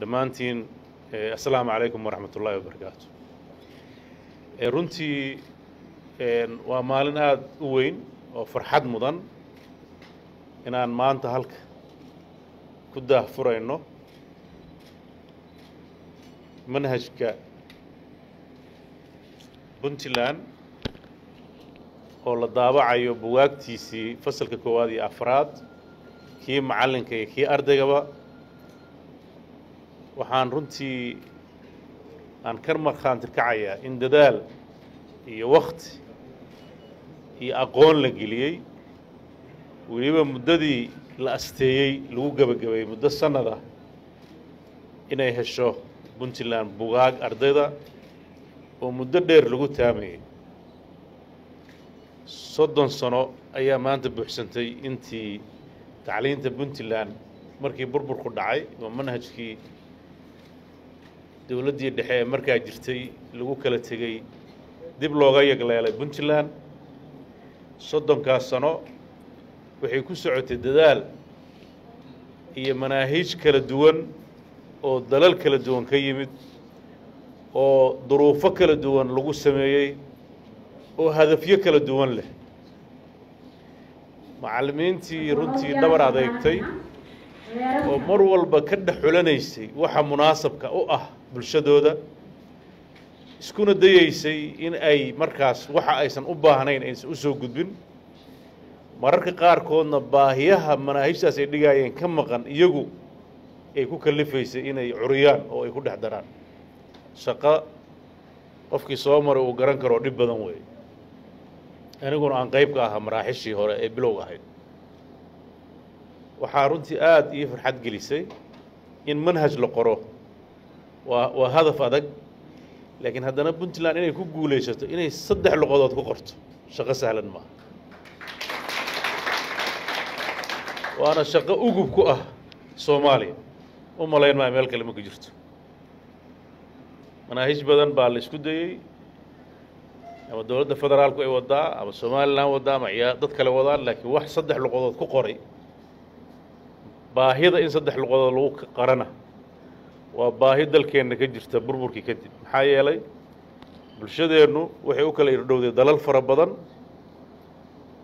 dhammaantiin assalaamu calaykum waraxmat ullaahi wabarakaatu runtii waa maalin aada u weyn oo farxad mudan inaan maanta halka ku daahfurayno manhajka puntland oo la daabacayo buwaagtiisii fasalka koowaad iyo afraad kii macallinka iyo kii ardaygaba waxaan runtii aan ka markhaanti kacayaa in dadaal iyo wakti iyo aqoon la geliyey. Weliba muddadii la asteeyey lagu gebagabeeyey muddo sannad ah inay hesho puntland bugaag ardayda oo muddo dheer lagu taamayay. Soddon sano ayaa maanta buuxsantay intii tacliinta puntland markii burburku dhacay oo manhajkii dowladdii dhexe ee markaa jirtay lagu kala tegey dib looga yagleelay puntland. Soddonkaas sano waxay ku socotay dadaal iyo manaahiij kala duwan oo dalal kala duwan ka yimid oo duruufo kala duwan lagu sameeyey oo hadafyo kala duwan leh. Macallimiintii runtii dhabar adeegtay oo mar walba ka dhex xulanaysay waxa munaasabka u ah bulshadooda. Iskuna dayeysay in ay markaas waxa aysan u baahnayn aysan u soo gudbin. Mararka qaarkoodna baahiyaha manaahijtaas ay dhigaayeen ka maqan iyagu ay ku kalifaysay inay curiyaan oo ay ku dhex daraan. Shaqo qofkii soo maray uu garan karoo dhib badan weeye aniguna aan qayb ka ahaa maraaxishii hore ee bilowga ahayd. Waxaa runtii aada ii farxad gelisay in manhaj la qoro waa waa hadaf adag laakiin haddana puntland inay ku guulaysato inay saddex luqadood ku qorto shaqo sahlan maaha. Waana shaqo ugub ku ah soomaaliya. U malayn maayo meel kale ma ku jirto. Manaahij badan baa la isku dayey ama dowladda federaalku ay wadaa ama somalilan wadaa ama ciyaa dad kale wadaan laakiin wax saddex luqadood ku qoray. Baahida in saddex luqadood lagu qarana waa baahi dalkeenna ka jirta burburkii kadib maxaa yeelay bulshadeennu waxay u kala irdhowday dalal fara badan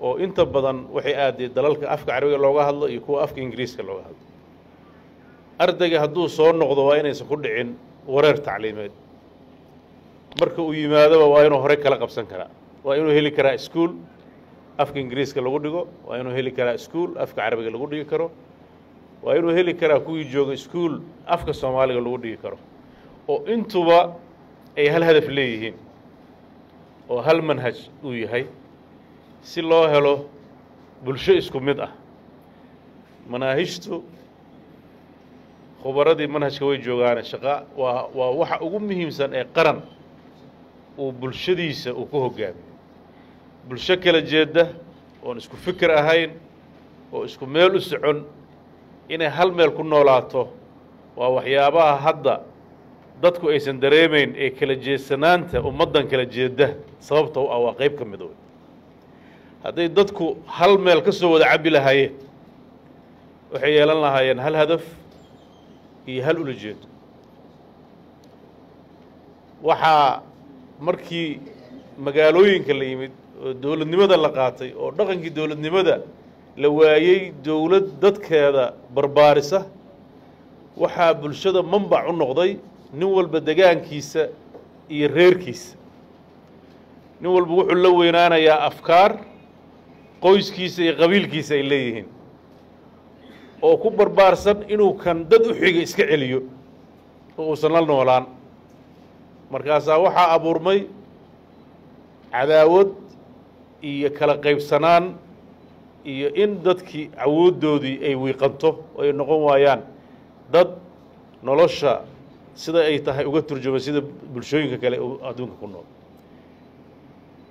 oo inta badan waxay aaday dalalka afka carabiga looga hadlo iyo kuwa afka ingiriiska looga hadlo. Ardayga hadduu soo noqdo waa inaysan ku dhicin wareer tacliimeed. Marka uu yimaadoba waa inuu horey kala qabsan karaa. Waa inuu heli karaa iskuol afka ingiriiska lagu dhigo waa inuu heli karaa iskuol afka carabiga lagu dhigi karo waa inuu heli karaa kuwii jooga iskuol afka soomaaliga lagu dhigi karo. Oo intuba ay hal hadaf leeyihiin. Oo hal manhaj uu yahay. Si loo helo bulsho isku mid ah. Manaahijtu khubaradii manhajka way joogaane. Shaqa waa waa waxa ugu muhiimsan ee qaran uu bulshadiisa uu ku hoggaamiyo bulsho kala jeedda oon isku fikir ahayn oo isku meel u socon inay hal meel ku noolaato. Waa waxyaabaha hadda dadku aysan dareemayn ee kala jeedsanaanta ummaddan kala jeedda sababta u ah waa qayb ka mid wey hadday dadku hal meel ka soo wada cabbi lahaayeen waxay yeelan lahaayeen hal hadaf iyo hal ula jeedo waxaa markii magaalooyinka la yimid oo dowladnimada la qaatay oo dhaqankii dowladnimada la waayey dowlad dadkeeda barbaarisa. Waxaa bulshada manbac u noqday nin walba degaankiisa iyo reerkiisa. Nin walba wuxuu la weynaanayaa afkaar qoyskiisa iyo qabiilkiisa ay leeyihiin. Oo ku barbaarsan inuu kan dad u xiga iska celiyo oo uusan la noolaan. Markaasaa waxaa abuurmay cadaawad iyo kala qaybsanaan iyo in dadkii awooddoodii ay wiiqanto oo ay noqon waayaan dad nolosha sida ay tahay uga turjumay sida bulshooyinka kale adduunka ku nool.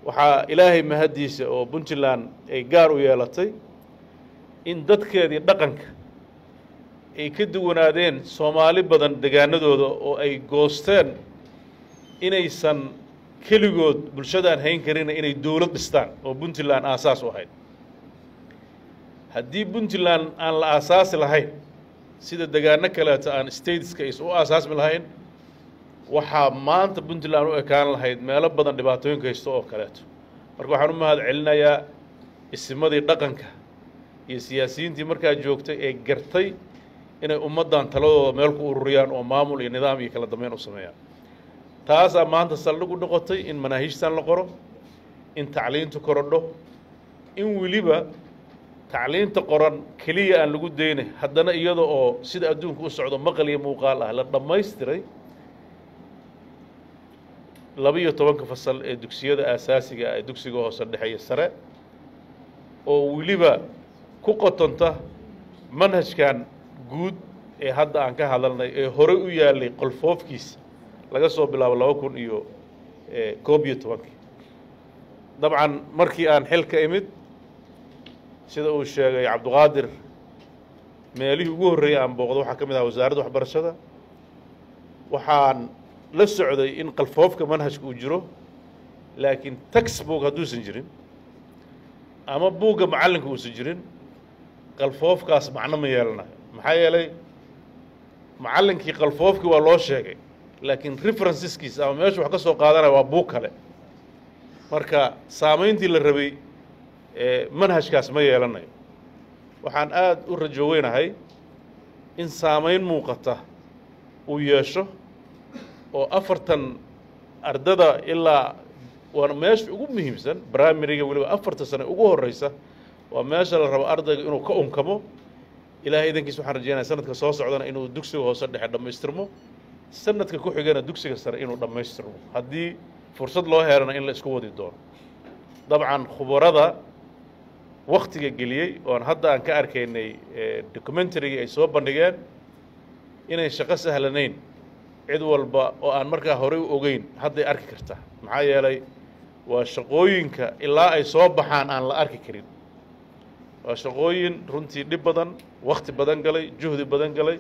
Waxaa ilaahay mahaddiisa oo puntland ay gaar u yeelatay in dadkeedii dhaqanka ay ka duwanaadeen soomaali badan degaanadooda oo ay goosteen inaysan keligood bulshadaan hayn karina inay dowlad dhistaan oo puntland aasaas u ahayd haddii puntland aan la aasaasi lahayn sida degaano kaleeto aan stateska is u aasaasmi lahayn waxaa maanta puntland u ekaan lahayd meelo badan dhibaatooyinka haysto oo kaleeto. Marka waxaan u mahad celinayaa isimadii dhaqanka iyo siyaasiyiintii markaa joogtay ee gartay inay ummaddan taladooda meel ku ururiyaan oo maamul iyo nidaam iyo kala dambeyn u sameeyaan. Taasaa maanta saldhig u noqotay in manaahiijtan la qoro in tacliintu korodho in weliba tacliinta qoran keliya aan lagu daynay haddana iyada oo sida adduunka u socdo maqal iyo muuqaal ah la dhammaystiray laba-iyo tobanka fasal ee dugsiyada aasaasiga ah ee dugsiga hoose dhexeeya sare oo weliba ku qotonta manhajkan guud ee hadda aan ka hadalnay ee horey u yaalay qolfoofkiisa laga soo bilaabo laba kun iyo koob iyo tobankii. Dabcan markii aan xil ka imid sida uu sheegay cabduqaadir meelihii ugu horreeyey aan booqdo waxaa ka mid aha wasaaradda waxbarashada. Waxaan la socday in qalfoofka manhajka uu jiro laakiin textbook hadduusan jirin ama buugga macallinka uusan jirin qalfoofkaas macno ma yeelanayo maxaa yeelay macallinkii qalfoofkii waa loo sheegay laakiin referenceskiisa ama meeshu wax ka soo qaadanaya waa buug kale. Marka saamayntii la rabay manhajkaas ma yeelanayo waxaan aada u rajo weynahay in saamayn muuqata uu yeesho oo afartan ardada ilaa waana meesha ugu muhiimsan brimariga weliba afarta sane ugu horreysa waa meesha la rabo ardayga inuu ka unkamo. Ilaahay idankiis waxaan rajeynaya sanadka soo socdana inuu dugsiga hoose dhexe dhammaystirmo sanadka ku xigana dugsiga sare inuu dhammaystirmo. Haddii fursad loo heelana in la isku wadi doono. Dabcan khubarada waktiga geliyey oon hadda aan ka arkaynay documentarygii ay soo bandhigeen inay shaqo sahlanayn cid walba oo aan markaa horey u ogeyn hadday arki kartaa maxaa yeelay waa shaqooyinka ilaa ay soo baxaan aan la arki karin. Waa shaqooyin runtii dhib badan wakti badan galay juhdi badan galay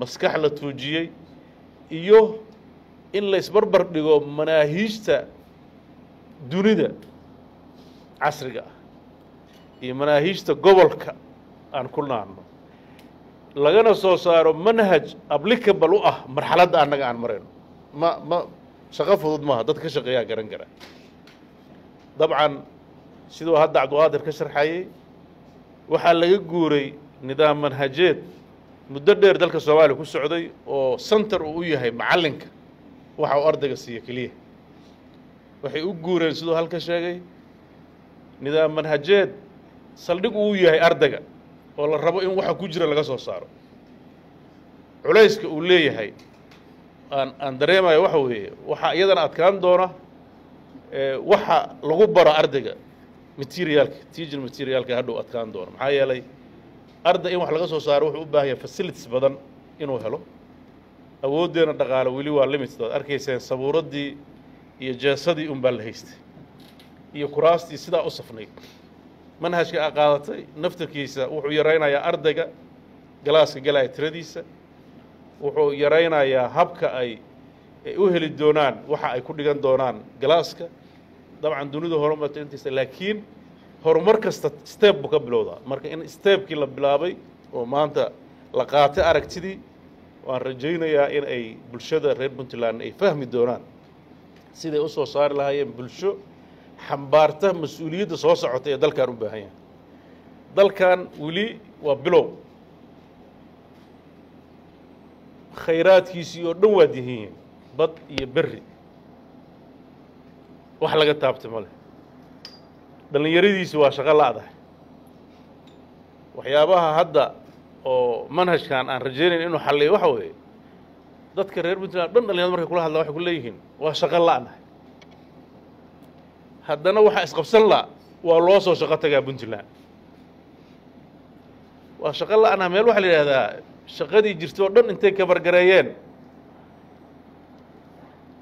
maskax la tuujiyey iyo in la isbarbar dhigo manaahiijta dunida casriga ah iyo manaahiijta gobolka aan ku naanno lagana soo saaro manhaj applicable u ah marxaladda annaga aan marayno. Ma ma shaqo fudud maaha dad ka shaqeeyaa garan gara. Dabcan siduu hadda cabdiqaadir ka sharxayey waxaa laga guuray nidaam manhajeed muddo dheer dalka soomaaliya ku socday oo center uu u yahay macallinka. Waxa uu ardayga siiyo keliya waxay u guureen siduu halka sheegay nidaam manhajeed saldhig uu yahay ardayga oo la rabo in waxa ku jira laga soo saaro. Culayska uu leeyahay aan aan dareemayo waxa weeye waxaa iyadana adkaan doona waxa lagu baro ardayga materialka teaching materialka hadhow adkaan doona. Maxaa yeelay arday in wax laga soo saaro wuxuu u baahan yahay facilities badan inuu helo. Awooddeena dhaqaale weli waa limited ad arkayseen sabuuraddii iyo jeesadii un baa la haystay iyo kuraastii sidaa u safnayd manhajka a qaadatay naftarkiisa wuxuu yaraynayaa ardayga galaaska galaya tiradiisa wuxuu yaraynayaa habka ay u heli doonaan waxa ay ku dhigan doonaan galaaska. Dabcan dunidu horumarta intiisa laakiin horumar kasta step buu ka bilowdaa. Marka in stebkii la bilaabay oo maanta la qaatay aragtidii waan rajaynayaa in ay bulshada reer puntland ay fahmi doonaan. Siday u soo saari lahaayeen bulsho xambaarta mas'uuliyadda soo socota ee dalkan u baahan yahay. Dalkan weli waa bilow. Khayraadkiisii oo dhan waad yihiin bad iyo berri. Wax laga taabtay ma leh. Dhallinyaradiisi waa shaqo la'dahay waxyaabaha hadda oo manhajkan aan rajaynayn inuu xalliyo waxa weeye dadka reer puntland dhan dhalinyarada markay kula hadlaan waxay ku leeyihiin waa shaqo la'nahay haddana waxaa isqabsan la waa loo soo shaqo tagaa puntland waa shaqo la'naha meel waxaa la yidhahdaa shaqadii jirtay oo dhan intay kabargareeyeen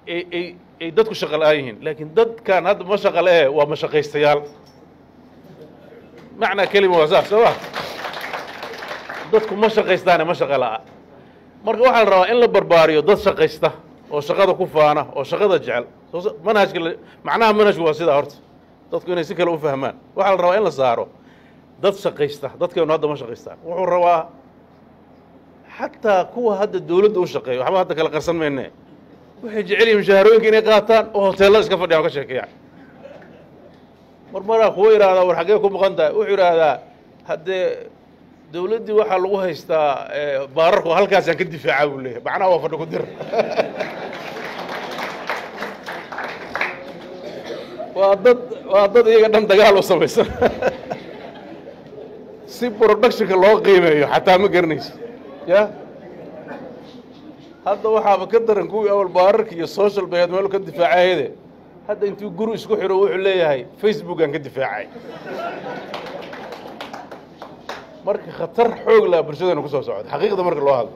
ay ay ay dadku shaqa la'aan yihiin. Laakiin dadkan hadda ma shaqa le waa mashaqaystayaal macnaa kelima waa saas soo ma? Dadku ma shaqaystaane ma shaqa la'a marka waxaa la rabaa in la barbaariyo dad shaqaysta oo shaqada ku faana oo shaqada jecel. Manhajka macnaha manhajku waa sidaa horta. Dadku inay si kale u fahmaan. Waxaa la rabaa in la saaro dad shaqaysta dadkeenu hadda ma shaqaystaan wuxuu rabaa xataa kuwa hadda dowladda u shaqeeya waxba hadda kala qarsan mayne waxay jecel yihiin mushaharooyinka inay qaataan oo hoteellada iska fadhiyaan ka sheekeeyaan mar maraa kuwa yidhahdaa war xaggee ku maqan tahay. Wuxuu yidhaahdaa haddee dowladdii waxaa lagu haystaa baararku halkaasaan ka difaaca buu leeyahay. Macnaha waa fadhi ku dir waa dad waa dad iyaga dhan dagaal u samaysan. Si productionka loo qiimeeyo xataa ma garanayso. Ya? Hadda waxaaba ka daran kuwii awal baararka iyo social bayaad meel ka difaacayade hadda intuu guri isku xidho wuxuu leeyahay facebookaan ka difaacay. Marka khatar xoog laha bulshadana ku soo socda xaqiiqda marka loo hadlo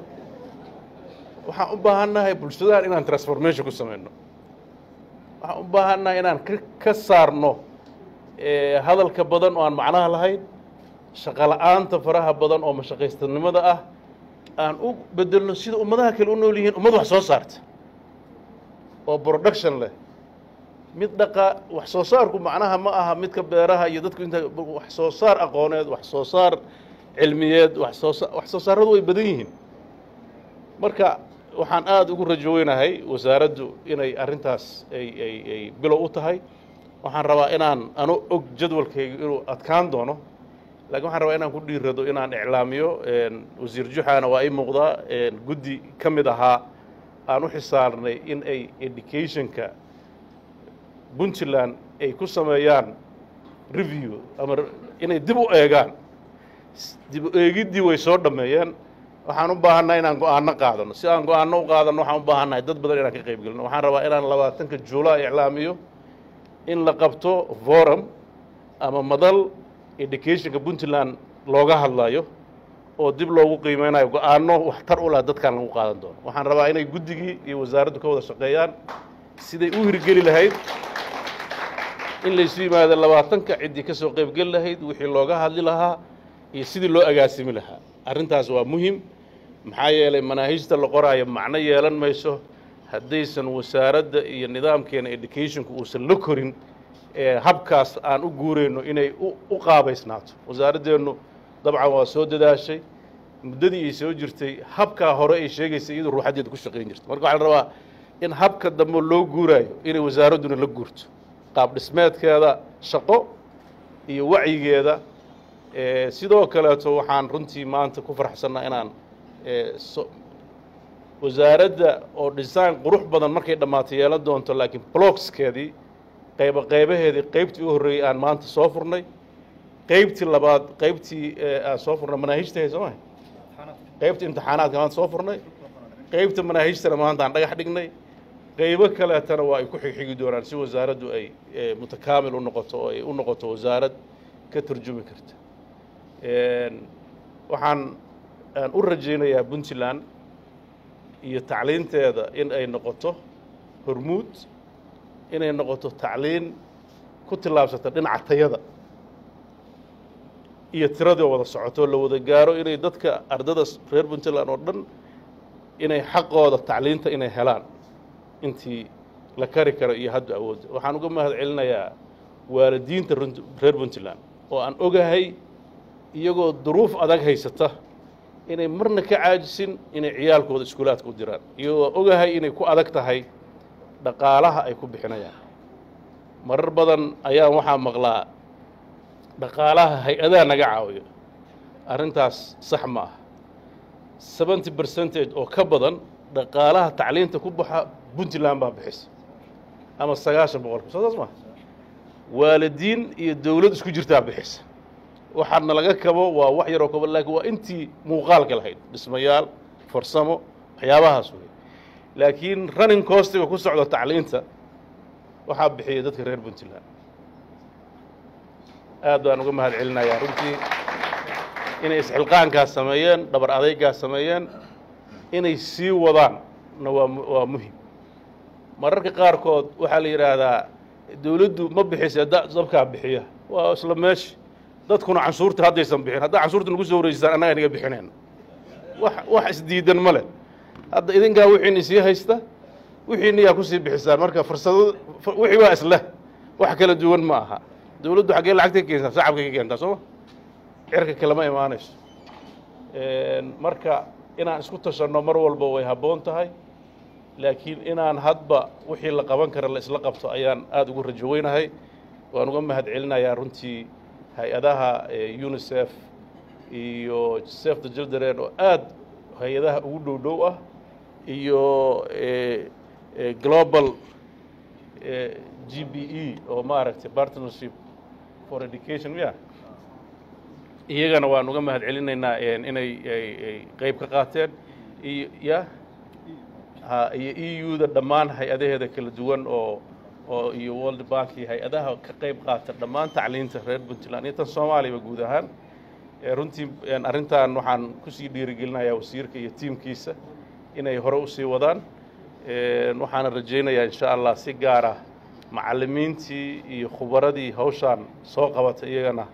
waxaan u baahannahay bulshadaan inaan transformation ku samayno waxaan u baahannahay inaan ka saarno hadalka badan oo aan macnaha lahayn shaqola'aanta faraha badan oo mashaqaystanimada ah aan u bedelno sida ummadaha kale u nool yihiin ummad wax soo saarta oo production leh. Mid dhaqa wax soo saarku macnaha ma aha midka beeraha iyo dadku inta wax soo saar aqooneed wax soo saar cilmiyeed wax soo wax soo saaradu way badan yihiin. Marka waxaan aada ugu rajoweynahay wasaaraddu inay ay ay bilow u tahay. Waxaan rabaa inaan anu og jadwalkayga inuu adkaan doono. Lakiin waxaan rabaa inaan ku dhiirado inaan iclaamiyo wasiir juxaana waa ii muuqdaa. Guddi ka mid ahaa aan u xisaarnay in ay educationka puntland ay ku sameeyaan review ama inay dib u eegaan. Dib u eegiddii way soo dhammeeyeen waxaan u baahannahay inaan go'aanno qaadano. Si aan go'aanno u qaadano waxaan u baahannahay dad badan inaan ka qayb gelino. Waxaan rabaa inaan labaatanka juulaa iclaamiyo in la qabto forum ama madal educationka puntland looga hadlayo oo dib loogu qiimeynayo go'aanno waxtar u laha dadkaan lagu qaadan doono. Waxaan rabaa inay guddigii iyo wasaaraddu ka wada shaqeeyaan siday u hirgeli lahayd in laysu yimaado labaatanka ciddii ka soo qaybgeli lahayd wixii looga hadli lahaa iyo sidii loo agaasimi lahaa. Arrintaas waa muhiim maxaa yeelay manaahijta la qoraayo macno yeelan mayso. Haddaysan wasaaradda iyo nidaamkeena educationku uusan la korin habkaas aan u guurayno inay u qaabaysnaato. Wasaaraddeennu dabcan waa soo dadaashay muddadii ay soo jirtay habkaa hore ay sheegaysay iyadoo ruuxaddeeda ku shaqayn jirta. Marka waxaa la rabaa in habka dambe loo guuraayo inay wasaaradduna la guurto. Qaab dhismeedkeeda shaqo iyo wacyigeeda sidoo kaleeto waxaan runtii maanta ku faraxsannaa inaan wasaaradda oo design qurux badan markay dhammaato yeelan doonto laakiin blogskeedii qayba qaybaheedii qaybtii u horreeyey aan maanta soo furnay qaybtii labaad qaybtii aan soo furnay manaahijtahay soo mahay qaybtii imtixaanaadka maanta soo furnay qaybta manaahijtana maanta aan dhagax dhignay qaybo kaleetana waa ay ku xigxigi doonaan si wasaaraddu ay mutakaamil u noqoto oo ay u noqoto wasaarad ka turjumi karta. Waxaan aan u rajaynayaa puntland iyo tacliinteeda in ay noqoto hormuud inay noqoto tacliin ku tillaabsata dhinaca tayada iyo tiradii wada socoto la wada gaaro inay dadka ardada reer puntland oo dhan inay xaqooda tacliinta inay helaan. Intii la kari karo iyo hadda awoodda waxaan uga mahad celinayaa waalidiinta reer puntland oo aan ogahay iyagoo duruuf adag haysata inay marna ka caajisin inay ciyaalkooda iskuulaadka u diraan. Iyagoo ogahay inay ku adag tahay dhaqaalaha ay ku bixinayaan. Marar badan ayaan waxaa maqlaa dhaqaalaha hay'adaha naga caawiyo. Arrintaas sax ma ah seventy percentage oo ka badan dhaqaalaha tacliinta ku baxa puntland baa bixisa. Ama sagaashan boqolkiiba soo saas maa waalidiin iyo dowlad isku jirtaa bixisa waxaana laga kabo waa wax yaroo kaba laakiin waa intii muuqaalka lahayd. Dhismayaal farsamo waxyaabahaas wey laakiin running costiga ku socda tacliinta waxaa bixiyay dadka reer puntland. Aad baan uga mahad celinayaa runtii. Inay isxilqaankaas sameeyeen dhabar adaygaas sameeyeen inay sii wadaanna waa waa muhiim. Mararka qaarkood waxaa la yidhaahdaa dowladdu ma bixisa dabkaa bixiya. Waa isla meeshi dadkuna canshuurta haddaysan bixin. Haddaa canshuurta nagu soo wareejisaan annaga inaga bixinayna wax isdiidan ma leh. Hadda idinkaa wixiina sii haysta wixiina yaa ku sii bixisaan. Marka fursado wixii waa isleh wax kala duwan ma aha. Dowladdu xaggee lacagta ka keentaa shacabka ka keentaa sooma cirka kalema imaanayso. Marka inaan isku tashanno mar walba way habboon tahay. Laakiin inaan hadba wixii la qaban kara la isla qabto ayaan aada ugu rajo weynahay. Waan uga mahad celinayaa runtii hay'adaha unisef iyo sef the children oo aada hay'adaha ugu dhow ah iyo global g b e oo maaragtay partnership for education ya. Iyagana waan uga mahad celinaynaa inay ay qeyb ka qaateen. Iyo ya. Iyo e u da dhammaan hay'adaheeda kala duwan oo oo iyo world bank iyo hay'adaha ka qeyb qaata dhammaan tacliinta reer puntland. Iyo tan soomaaliyaba guud ahaan runtii arrintan waxaan ku sii dhiirigelinayaa wasiirka iyo tiimkiisa inay hore u sii wadaan. Waxaana rajaynayaa insha allah si gaar ah macallimiintii iyo khubaradii hawshaan soo qabatay iyagana.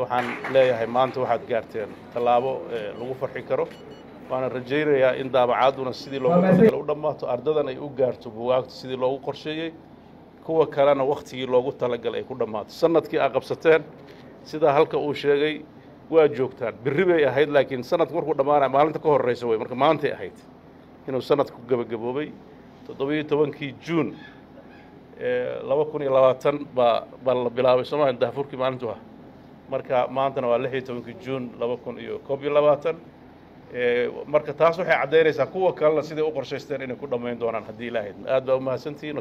Waxaan leeyahay maanta waxaad gaarteen tallaabo lagu farxi karo. Waana rajaynayaa in daabacaaduna sidii loogu dhammaato ardadan ay u gaarto buwaagta sidii loogu qorsheeyey kuwa kalena wakhtigii loogu talagalay ay ku dhammaato sannadkii aa qabsateen sidaa halka uu sheegay waa joogtaan. Berri bay ahayd laakiin sanadku markuu dhammaanaya maalinta ka horreysa wey marka maantay ahayd inuu sanadku gebagaboobay toddobiyo tobankii juun laba kun iyo labaatan baa baa la bilaabay soomaaliya daafurkii maalintu ah marka maantana waa lix iyo tobankii juun laba kun iyo koob iyo labaatan. Marka taas waxay caddaynaysaa kuwa kalena siday u qorshaysteen inay ku dhammayn doonaan haddii ilaahayd aad baa u mahadsantihiin